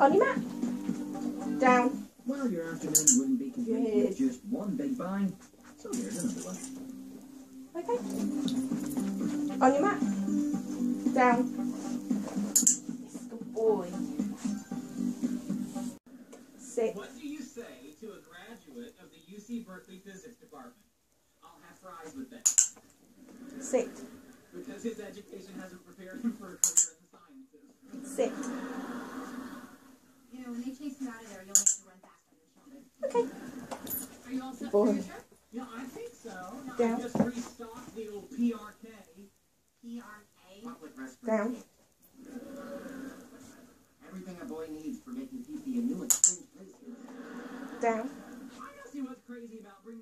On your mat. Down. Well, your afternoon wouldn't be complete Good. with just one big bang. So here's another one. Okay. On your mat. Down. Yes, good boy. Sit. What do you say to a graduate of the UC Berkeley Physics Department? I'll have fries with that. Sit. Because his education hasn't prepared him for a career Yeah, I think so. Down. I just restocked the old PRK. PRK? Down. Everything a boy needs for making PP a new and Down. I don't see what's crazy about bringing